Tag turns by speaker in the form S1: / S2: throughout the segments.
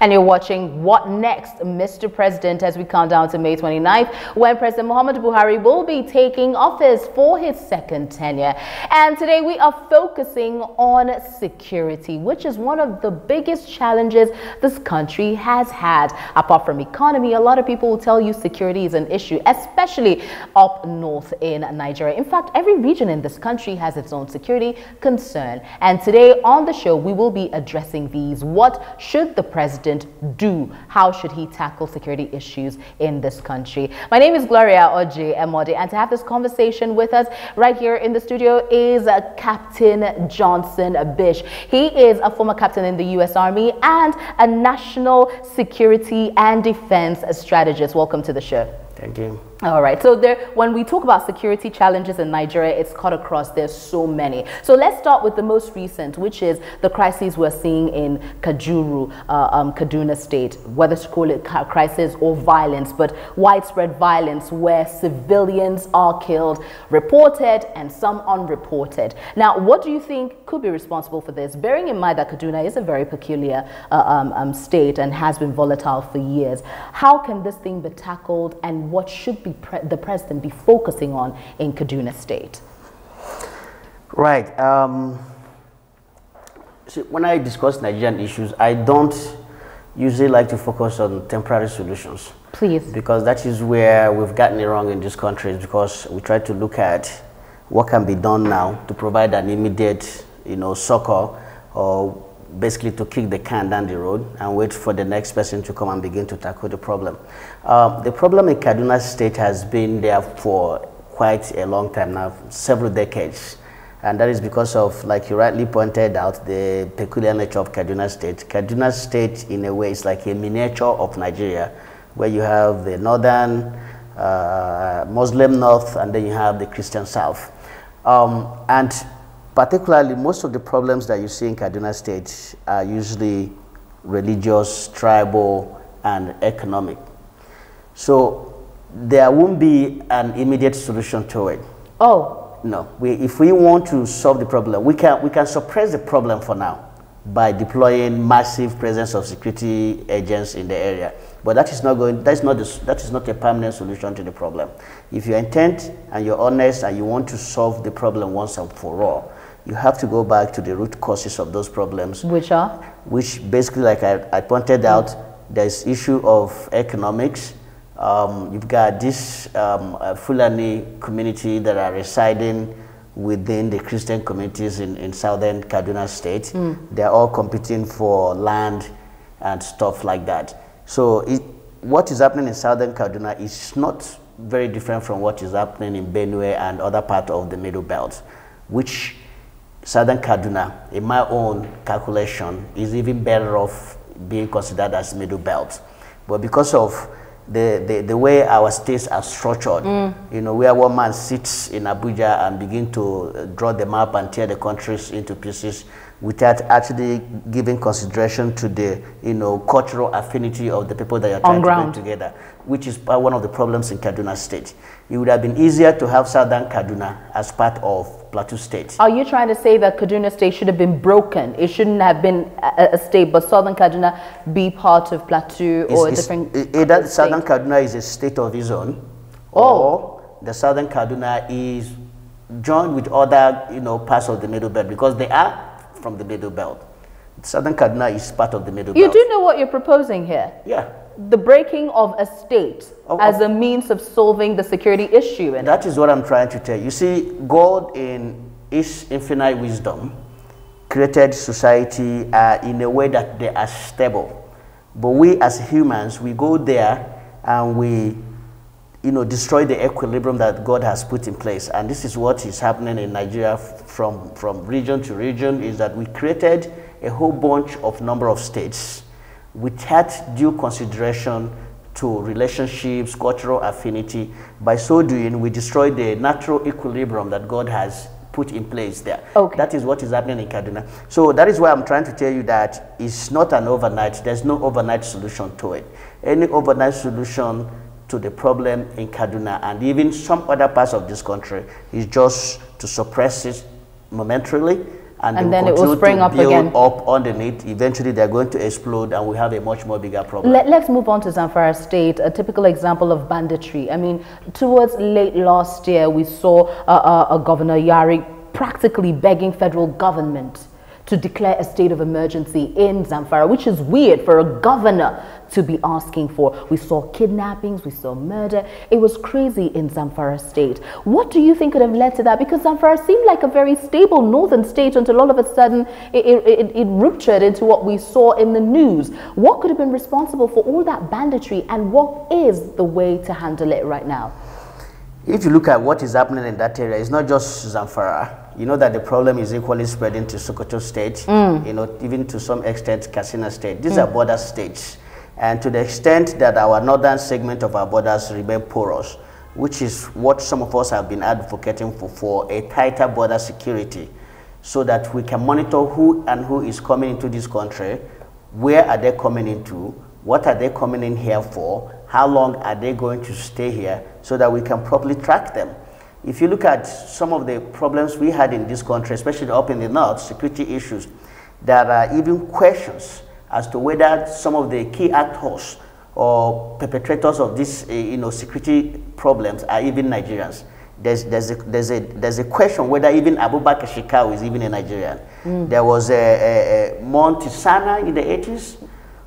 S1: And you're watching What Next, Mr. President, as we count down to May 29th, when President Muhammad Buhari will be taking office for his second tenure. And today we are focusing on security, which is one of the biggest challenges this country has had. Apart from economy, a lot of people will tell you security is an issue, especially up north in Nigeria. In fact, every region in this country has its own security concern. And today on the show, we will be addressing these. What should the president do? How should he tackle security issues in this country? My name is Gloria Oji Emode, and to have this conversation with us right here in the studio is Captain Johnson Bish. He is a former captain in the U.S. Army and a national security and defense strategist. Welcome to the show.
S2: Thank you.
S1: All right. So there, when we talk about security challenges in Nigeria, it's cut across. There's so many. So let's start with the most recent, which is the crises we're seeing in Kajuru, uh, um, Kaduna State. Whether to call it crisis or violence, but widespread violence where civilians are killed, reported, and some unreported. Now, what do you think could be responsible for this? Bearing in mind that Kaduna is a very peculiar uh, um, um, state and has been volatile for years, how can this thing be tackled, and what should be pre the president be focusing on in Kaduna State?
S2: Right. Um, see, when I discuss Nigerian issues, I don't usually like to focus on temporary solutions.
S1: Please.
S2: Because that is where we've gotten it wrong in this country, because we try to look at what can be done now to provide an immediate, you know, succor or basically to kick the can down the road and wait for the next person to come and begin to tackle the problem. Um, the problem in Kaduna State has been there for quite a long time now, several decades. And that is because of, like you rightly pointed out, the peculiar nature of Kaduna State. Kaduna State, in a way, is like a miniature of Nigeria, where you have the northern uh, Muslim north, and then you have the Christian south. Um, and particularly most of the problems that you see in Kaduna State are usually religious, tribal, and economic. So there won't be an immediate solution to it.
S1: Oh.
S2: No. We, if we want to solve the problem, we can, we can suppress the problem for now by deploying massive presence of security agents in the area. But that is not going, that is not, the, that is not a permanent solution to the problem. If you're intent and you're honest and you want to solve the problem once and for all, you have to go back to the root causes of those problems.
S1: Which are?
S2: Which basically, like I, I pointed out, there's issue of economics. Um, you've got this um, uh, Fulani community that are residing within the Christian communities in, in southern Kaduna State. Mm. They're all competing for land and stuff like that. So it, what is happening in southern Kaduna is not very different from what is happening in Benue and other parts of the Middle Belt, which Southern Kaduna, in my own calculation, is even better off being considered as middle belt. But because of the, the, the way our states are structured, mm. you know, where one man sits in Abuja and begin to draw the map and tear the countries into pieces without actually giving consideration to the, you know, cultural affinity of the people that you're trying to bring together, which is one of the problems in Kaduna State. It would have been easier to have Southern Kaduna as part of Plateau State.
S1: Are you trying to say that Kaduna State should have been broken? It shouldn't have been a, a state, but Southern Kaduna be part of Plateau or
S2: a
S1: different
S2: Either Southern Kaduna is a state of its own, oh. or the Southern Kaduna is joined with other, you know, parts of the Middle Belt because they are from the Middle Belt. Southern Kaduna is part of the Middle
S1: you
S2: Belt.
S1: You do know what you're proposing here?
S2: Yeah
S1: the breaking of a state oh, as a means of solving the security issue.
S2: that is what I'm trying to tell you. You see, God in His infinite wisdom created society uh, in a way that they are stable. But we as humans, we go there and we you know, destroy the equilibrium that God has put in place. And this is what is happening in Nigeria from, from region to region, is that we created a whole bunch of number of states without due consideration to relationships, cultural affinity. By so doing, we destroy the natural equilibrium that God has put in place there.
S1: Okay.
S2: That is what is happening in Kaduna. So that is why I'm trying to tell you that it's not an overnight, there's no overnight solution to it. Any overnight solution to the problem in Kaduna and even some other parts of this country is just to suppress it momentarily and,
S1: And then it will spring up again.
S2: up underneath. Eventually, they're going to explode, and we have a much more bigger problem.
S1: Let, us move on to Zamfara State, a typical example of banditry. I mean, towards late last year, we saw uh, uh, a Governor Yari practically begging federal government to declare a state of emergency in Zamfara, which is weird for a governor to be asking for. We saw kidnappings, we saw murder. It was crazy in Zamfara state. What do you think could have led to that? Because Zamfara seemed like a very stable northern state until all of a sudden it, it, it, ruptured into what we saw in the news. What could have been responsible for all that banditry and what is the way to handle it right now?
S2: If you look at what is happening in that area, it's not just Zamfara. You know that the problem is equally spreading to Sokoto State, mm. you know, even to some extent Katsina State. These mm. are border states. And to the extent that our northern segment of our borders remain porous, which is what some of us have been advocating for, for a tighter border security, so that we can monitor who and who is coming into this country, where are they coming into, what are they coming in here for, how long are they going to stay here, so that we can properly track them. If you look at some of the problems we had in this country, especially up in the north, security issues, there are even questions as to whether some of the key actors or perpetrators of these uh, you know, security problems are even Nigerians. There's, there's, a, there's, a, there's a question whether even Abubakar Shekau is even a Nigerian. Mm. There was a, a, a Maitatsine in the 80s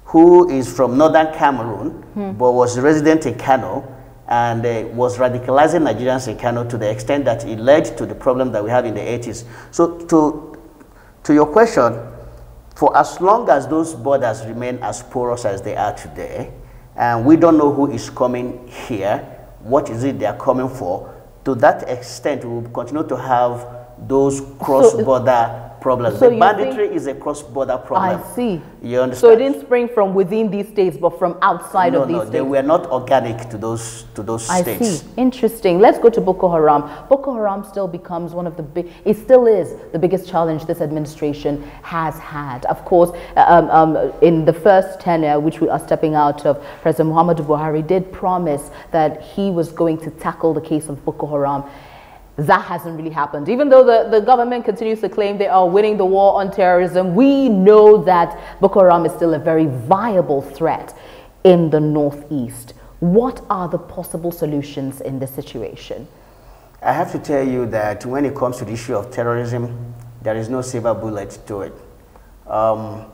S2: who is from northern Cameroon mm. but was resident in Kano and uh, was radicalizing Nigerians in Kano to the extent that it led to the problem that we have in the 80s. So to, to your question, for as long as those borders remain as porous as they are today, and we don't know who is coming here, what is it they are coming for, to that extent, we will continue to have those cross-border so the banditry is a cross-border problem.
S1: I see.
S2: You understand?
S1: So it didn't spring from within these states, but from outside
S2: no,
S1: of these
S2: no,
S1: states.
S2: they were not organic to those to those
S1: I
S2: states.
S1: see. Interesting. Let's go to Boko Haram. Boko Haram still becomes one of the big. It still is the biggest challenge this administration has had. Of course, um, um, in the first tenure, which we are stepping out of, President Muhammadu Buhari did promise that he was going to tackle the case of Boko Haram that hasn't really happened. Even though the, the government continues to claim they are winning the war on terrorism, we know that Boko Haram is still a very viable threat in the Northeast. What are the possible solutions in this situation?
S2: I have to tell you that when it comes to the issue of terrorism, there is no silver bullet to it. Um,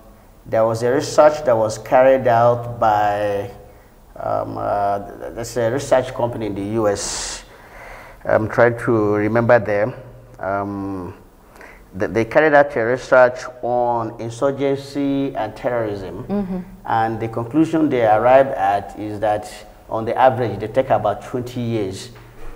S2: there was a research that was carried out by um, uh, there's a research company in the U.S. I'm trying to remember them. Um, they carried out a research on insurgency and terrorism. Mm -hmm. And the conclusion they arrived at is that on the average, they take about 20 years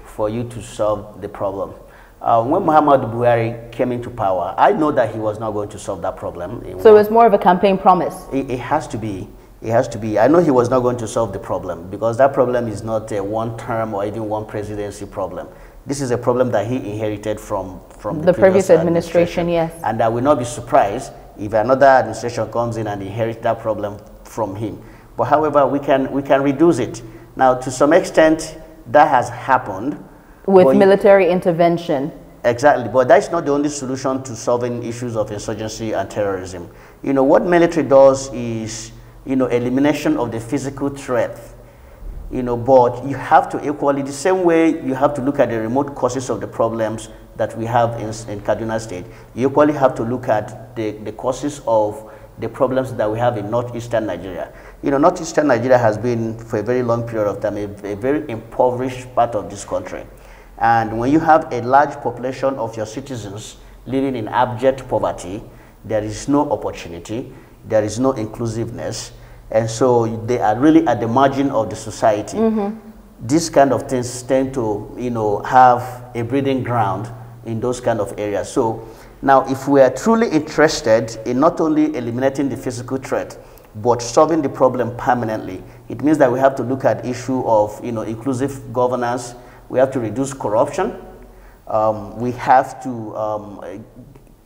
S2: for you to solve the problem. Uh, when Muhammad Buhari came into power, I know that he was not going to solve that problem.
S1: So it was more of a campaign promise?
S2: It, it has to be. It has to be. I know he was not going to solve the problem because that problem is not a one term or even one presidency problem. This is a problem that he inherited from, from the,
S1: the
S2: previous,
S1: previous administration,
S2: administration,
S1: yes.
S2: And I will not be surprised if another administration comes in and inherits that problem from him. But however, we can, we can reduce it. Now, to some extent, that has happened.
S1: With military intervention.
S2: Exactly, but that's not the only solution to solving issues of insurgency and terrorism. You know, what military does is you know, elimination of the physical threat. You know, but you have to equally, the same way you have to look at the remote causes of the problems that we have in, in Kaduna State, you equally have to look at the, the causes of the problems that we have in northeastern Nigeria. You know, northeastern Nigeria has been, for a very long period of time, a, a very impoverished part of this country. And when you have a large population of your citizens living in abject poverty, there is no opportunity there is no inclusiveness, and so they are really at the margin of the society. Mm -hmm. These kind of things tend to, you know, have a breeding ground in those kind of areas. So now, if we are truly interested in not only eliminating the physical threat, but solving the problem permanently, it means that we have to look at issue of, you know, inclusive governance. We have to reduce corruption. Um, we have to um,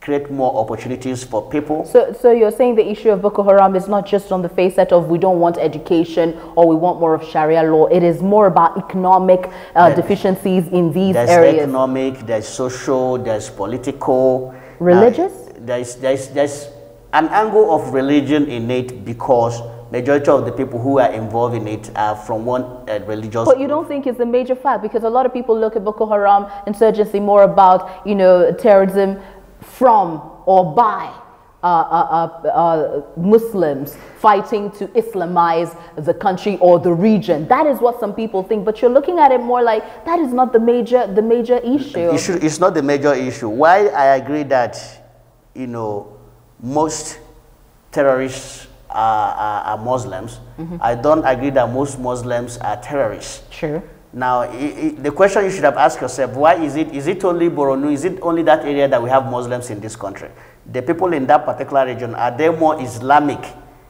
S2: create more opportunities for people.
S1: So, so you're saying the issue of Boko Haram is not just on the face facet of we don't want education or we want more of Sharia law. It is more about economic uh, deficiencies in these
S2: there's
S1: areas.
S2: There's economic, there's social, there's political.
S1: Religious? Uh,
S2: there's, there's, there's an angle of religion in it because majority of the people who are involved in it are from one uh, religious
S1: But you don't think it's a major fact because a lot of people look at Boko Haram insurgency more about, you know, terrorism from or by uh, uh, uh, uh, Muslims fighting to Islamize the country or the region. That is what some people think, but you're looking at it more like that is not the major the major issue.
S2: issue it's not the major issue. Why I agree that, you know, most terrorists are, are, are Muslims, mm -hmm. I don't agree that most Muslims are terrorists.
S1: Sure.
S2: Now, the question you should have asked yourself, why is it, is it only Borno, is it only that area that we have Muslims in this country? The people in that particular region, are they more Islamic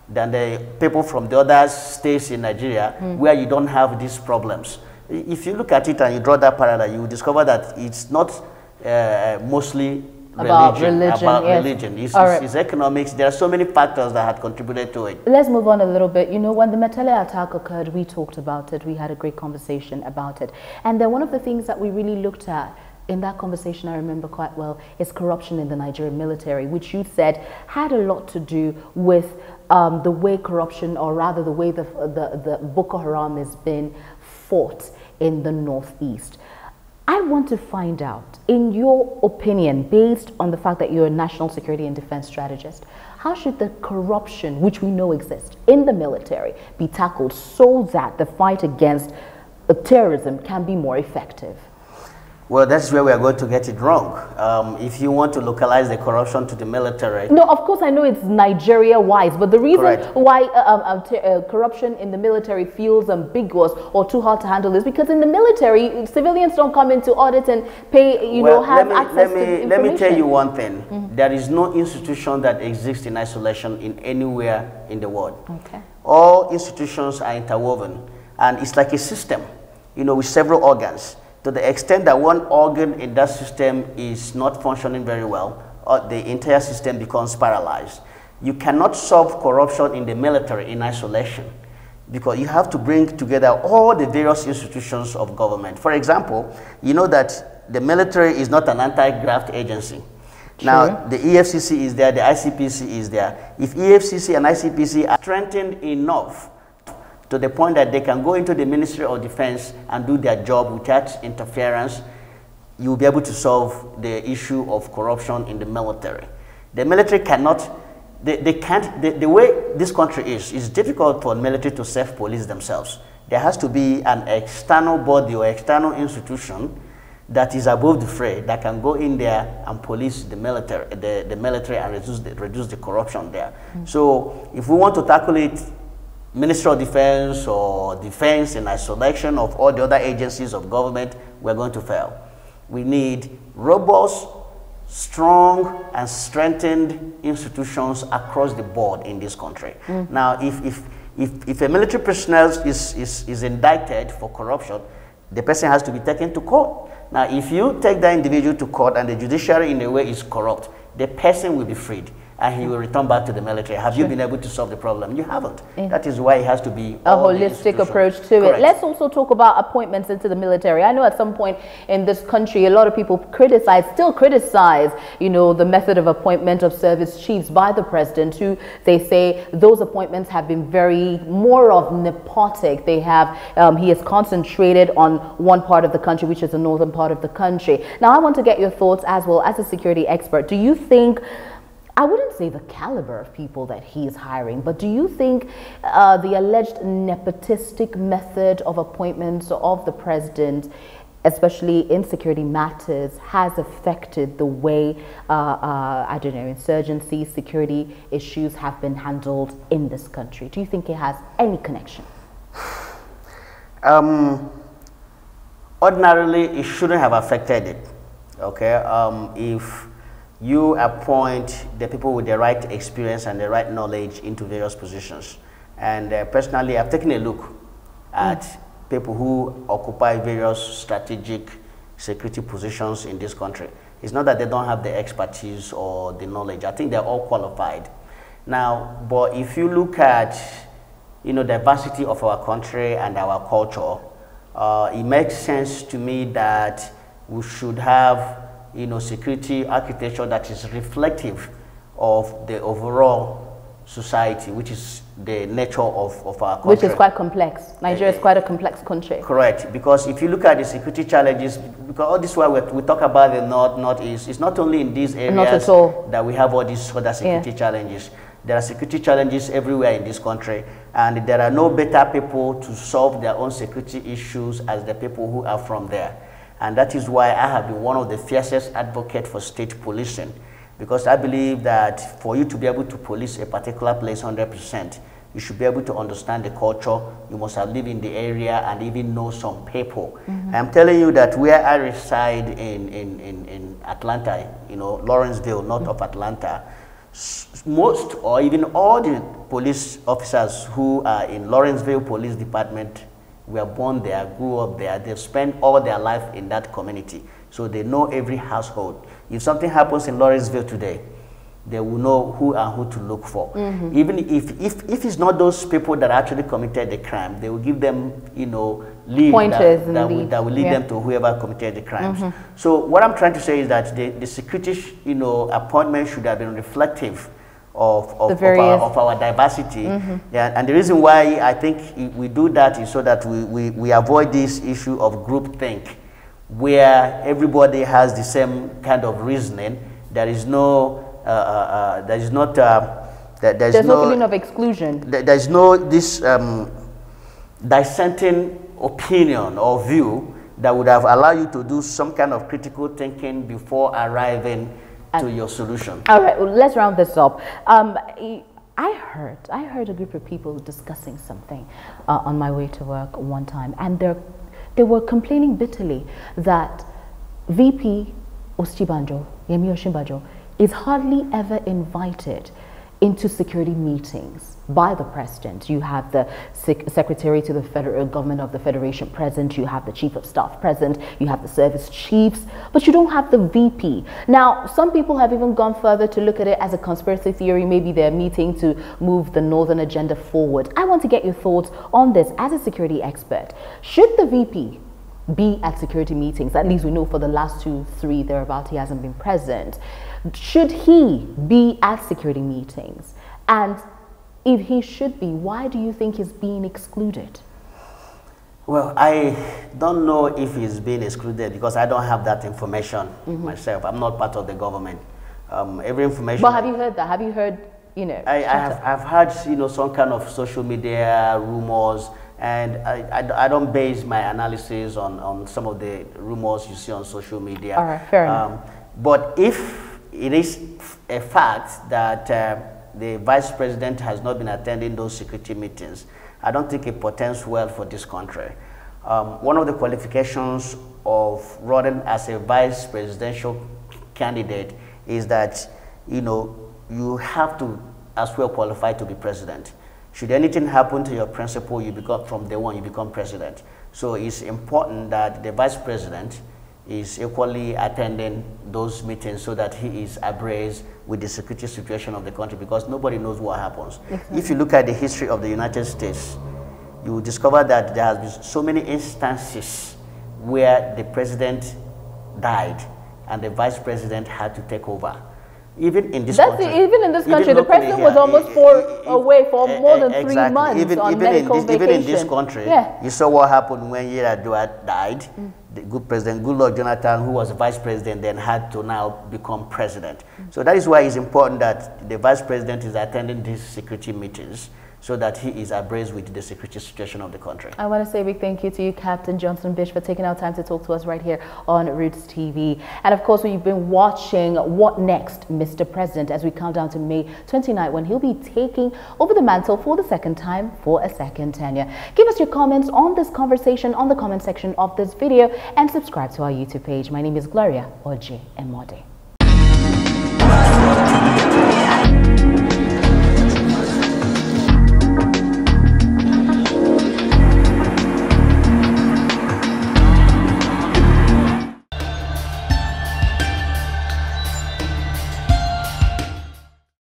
S2: than the people from the other states in Nigeria mm. where you don't have these problems? If you look at it and you draw that parallel, you discover that it's not uh, mostly
S1: about religion, religion
S2: about
S1: yes.
S2: religion. It's, it's, it's, economics. There are so many factors that had contributed to it.
S1: Let's move on a little bit. You know, when the Metele attack occurred, we talked about it. We had a great conversation about it. And then one of the things that we really looked at in that conversation, I remember quite well, is corruption in the Nigerian military, which you said had a lot to do with um, the way corruption, or rather the way the, the, the Boko Haram has been fought in the Northeast. I want to find out, in your opinion, based on the fact that you're a national security and defense strategist, how should the corruption, which we know exists in the military, be tackled so that the fight against terrorism can be more effective?
S2: Well, that's where we are going to get it wrong. Um, if you want to localize the corruption to the military.
S1: No, of course, I know it's Nigeria wise, but the reason Correct. why uh, um, uh, uh, corruption in the military feels ambiguous or too hard to handle is because in the military, civilians don't come in to audit and pay, you
S2: well,
S1: know, have
S2: let me,
S1: access
S2: let me,
S1: to
S2: Let me tell you one thing. Mm -hmm. There is no institution that exists in isolation in anywhere in the world.
S1: Okay.
S2: All institutions are interwoven, and it's like a system, you know, with several organs to the extent that one organ in that system is not functioning very well, uh, the entire system becomes paralyzed. You cannot solve corruption in the military in isolation because you have to bring together all the various institutions of government. For example, you know that the military is not an anti-graft agency. True. Now, the EFCC is there, the ICPC is there. If EFCC and ICPC are strengthened enough to the point that they can go into the Ministry of Defense and do their job without interference, you will be able to solve the issue of corruption in the military. The military cannot, they, they can't, the, the way this country is, it's difficult for the military to self-police themselves. There has to be an external body or external institution that is above the fray that can go in there and police the military, the, the military and reduce the, reduce the corruption there. Mm -hmm. So if we want to tackle it Ministry of Defense or defense in isolation of all the other agencies of government, we're going to fail. We need robust, strong, and strengthened institutions across the board in this country. Mm. Now, if, if, if, if a military personnel is, is, is indicted for corruption, the person has to be taken to court. Now, if you take that individual to court and the judiciary in a way is corrupt, the person will be freed and he will return back to the military. Have sure. you been able to solve the problem? You haven't. Yeah. That is why it has to be
S1: a holistic approach to Correct. it. Let's also talk about appointments into the military. I know at some point in this country, a lot of people criticize, still criticize, you know, the method of appointment of service chiefs by the president, who they say those appointments have been very more of nepotic. They have, um, he has concentrated on one part of the country, which is the northern part of the country. Now, I want to get your thoughts as well as a security expert. Do you think I wouldn't say the caliber of people that he is hiring, but do you think uh, the alleged nepotistic method of appointments of the president, especially in security matters, has affected the way, uh, uh, I don't know, insurgency, security issues have been handled in this country? Do you think it has any connection?
S2: Um, ordinarily, it shouldn't have affected it. Okay, um, if you appoint the people with the right experience and the right knowledge into various positions. And uh, personally, I've taken a look at mm. people who occupy various strategic security positions in this country. It's not that they don't have the expertise or the knowledge. I think they're all qualified. Now, but if you look at, you know, diversity of our country and our culture, uh, it makes sense to me that we should have you know, security architecture that is reflective of the overall society, which is the nature of, of our country.
S1: Which is quite complex. Nigeria is eh, quite a complex country.
S2: Correct, because if you look at the security challenges, because all this while we talk about the North, Northeast, it's not only in these areas that we have all these other security yeah. challenges. There are security challenges everywhere in this country, and there are no better people to solve their own security issues as the people who are from there. And that is why I have been one of the fiercest advocates for state policing because I believe that for you to be able to police a particular place 100%, you should be able to understand the culture. You must have lived in the area and even know some people. Mm -hmm. I'm telling you that where I reside in, in, in, in Atlanta, you know, Lawrenceville, north mm -hmm. of Atlanta, most or even all the police officers who are in Lawrenceville Police Department were born there, grew up there. They've spent all their life in that community. So they know every household. If something happens in Lawrenceville today, they will know who and who to look for. Mm -hmm. Even if, if, if it's not those people that actually committed the crime, they will give them, you know, lead
S1: Pointers
S2: that, that, will, that will lead yeah. them to whoever committed the crimes. Mm -hmm. So what I'm trying to say is that the, the security, you know, appointment should have been reflective of, of, of, our, of our, diversity. Mm -hmm. yeah, and the reason why I think we do that is so that we, we, we avoid this issue of groupthink where everybody has the same kind of reasoning. There is no, uh, uh, uh there is not, uh,
S1: there, there's, there's no, no, feeling of exclusion.
S2: There, there's no this um, dissenting opinion or view that would have allowed you to do some kind of critical thinking before arriving to your solution.
S1: All right, well, let's round this up. Um, I heard, I heard a group of people discussing something uh, on my way to work one time, and they're they were complaining bitterly that VP Osinbajo, Yemi Osinbajo, is hardly ever invited into security meetings by the president. You have the sec secretary to the federal uh, government of the federation present, you have the chief of staff present, you have the service chiefs, but you don't have the VP. Now, some people have even gone further to look at it as a conspiracy theory. Maybe they're meeting to move the northern agenda forward. I want to get your thoughts on this as a security expert. Should the VP be at security meetings. At least we know for the last two, three thereabout, he hasn't been present. Should he be at security meetings? And if he should be, why do you think he's being excluded?
S2: Well, I don't know if he's being excluded because I don't have that information mm -hmm. myself. I'm not part of the government. Um, every information.
S1: But have you heard that? Have you heard, you know?
S2: I, I have, I've heard, you know, some kind of social media rumors and I, I, I, don't base my analysis on, on some of the rumors you see on social media.
S1: All right, fair um, enough.
S2: But if it is a fact that uh, the vice president has not been attending those security meetings, I don't think it portends well for this country. Um, one of the qualifications of running as a vice presidential candidate is that, you know, you have to as well qualify to be president. Should anything happen to your principal, you become, from day one, you become president. So it's important that the vice president is equally attending those meetings so that he is abreast with the security situation of the country because nobody knows what happens. Exactly. If you look at the history of the United States, you will discover that there has been so many instances where the president died and the vice president had to take over even in this
S1: That's
S2: country.
S1: The, even in this country, the president was almost four away for more than
S2: exactly.
S1: three months
S2: even,
S1: on
S2: even
S1: medical
S2: in this,
S1: vacation.
S2: Even in this country, yeah. you saw what happened when Yar'Adua died. Mm. The good president, Goodluck Jonathan, who was vice president, then had to now become president. Mm. So that is why it's important that the vice president is attending these security meetings so that he is abreast with the security situation of the country.
S1: I want to say a big thank you to you, Captain Johnson Bish, for taking out time to talk to us right here on Roots TV. And of course, we've been watching What Next, Mr. President, as we count down to May 29, when he'll be taking over the mantle for the second time for a second tenure. Give us your comments on this conversation on the comment section of this video and subscribe to our YouTube page. My name is Gloria Oji Emode.